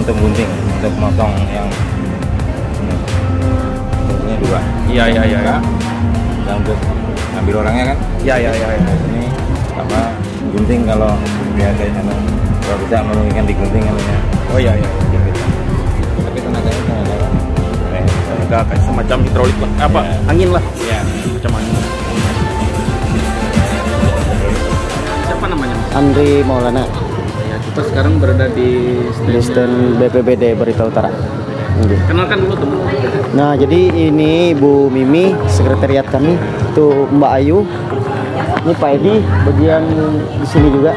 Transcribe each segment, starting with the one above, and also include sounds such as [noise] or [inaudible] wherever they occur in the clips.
untuk gunting untuk motong yang ini. dua Iya iya iya. iya. dan untuk ambil orangnya kan Iya iya iya. iya. ini sama gunting kalau biasa kalau kalau bisa menurunkan di gunting kalau ya Oh iya iya. iya. tapi tenaganya tenaga eh, Agak kayak semacam hidrolik lah. Apa? Iya. Angin lah. ya Macam angin. Siapa namanya? Andri Maulana Ya, kita sekarang berada di di stand BPBD Berita Utara. Oke. Kenalkan dulu teman. Nah, jadi ini Bu Mimi, sekretariat kami, itu Mbak Ayu. Ini Pak Edi, bagian di sini juga.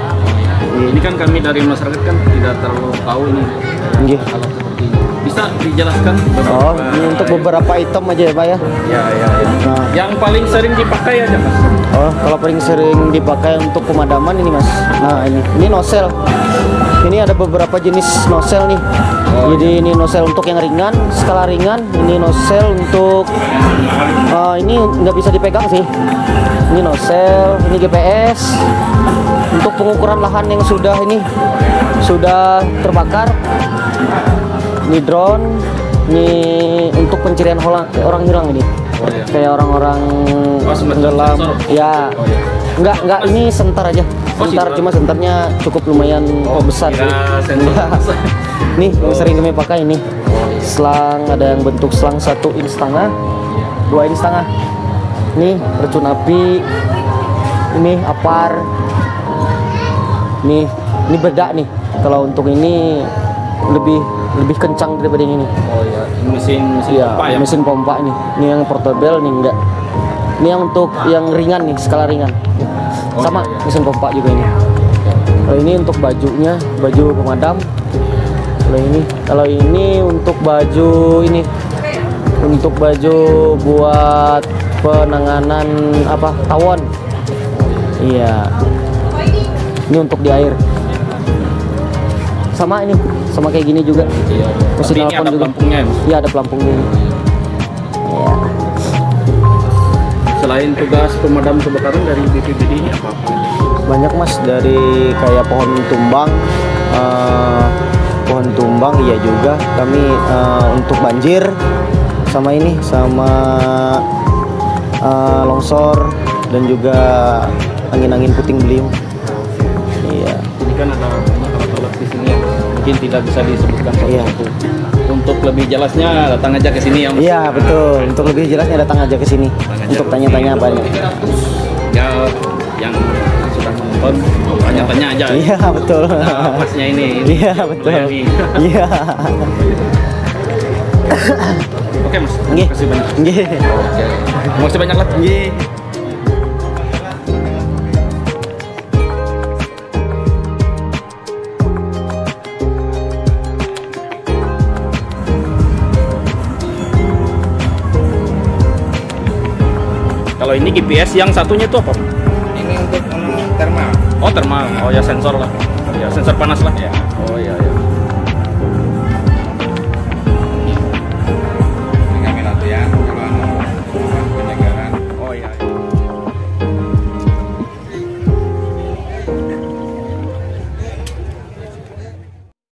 Ini kan kami dari masyarakat kan tidak terlalu tahu ini seperti ini. Bisa dijelaskan Oh, ini untuk beberapa item aja ya, Pak ya. Ya ya ya. Nah, Yang paling sering dipakai aja mas. oh, kalau paling sering dipakai untuk pemadaman ini, Mas. Nah, ini ini nosel. Ini ada beberapa jenis nosel nih. Jadi ini nosel untuk yang ringan, skala ringan. Ini nosel untuk eh, ini nggak bisa dipegang sih. Ini nosel, ini GPS. Untuk pengukuran lahan yang sudah ini sudah terbakar. Ini drone. Ini untuk pencarian orang hilang ini. Oh, iya. Kayak orang-orang Oh, tenggelam. Ya. Oh, iya. Enggak, enggak ini sentar aja. Oh, Sentar sentar. cuma sentarnya cukup lumayan besar. Kira sensor. Enggak. [laughs] Nih yang sering kami pakai ini. Selang ada yang bentuk selang satu in setengah, dua in setengah. Nih racun api. Ini apar. Nih, ini beda nih. Kalau untuk ini lebih lebih kencang daripada yang ini. Oh ya, mesin mesin Iya, apa ya? mesin pompa ini. Ini yang portable nih enggak. Ini yang untuk yang ringan nih, skala ringan. Oh, Sama iya, iya. mesin pompa juga ini. Kalau ini untuk bajunya, baju pemadam. Kalau ini, kalau ini untuk baju ini, untuk baju buat penanganan apa tawon. Iya. Ini untuk di air. Sama ini, sama kayak gini juga. Iya. Mesin Tapi ini ada juga. pelampungnya. ya? Iya ada pelampungnya. Iya. Selain tugas pemadam kebakaran dari BPBD ini apa apa? banyak mas dari kayak pohon tumbang eh, pohon tumbang iya juga kami eh, untuk banjir sama ini sama eh, longsor dan juga angin-angin puting beliung mungkin tidak bisa disebutkan Iya. satu-satu. Untuk lebih jelasnya datang aja ke sini ya. Iya betul untuk lebih jelasnya datang aja ke sini untuk tanya-tanya banyak Ya yang sudah nonton tanya-tanya aja. iya betul Nah, masnya ini. iya betul iya Oke mas. Terima kasih banyak. Terima kasih banyak lah. Nggih. Kalau ini GPS yang satunya itu apa? ini untuk anu, thermal Oh thermal. Oh ya sensor lah. Ya sensor panas lah. ya Oh iya.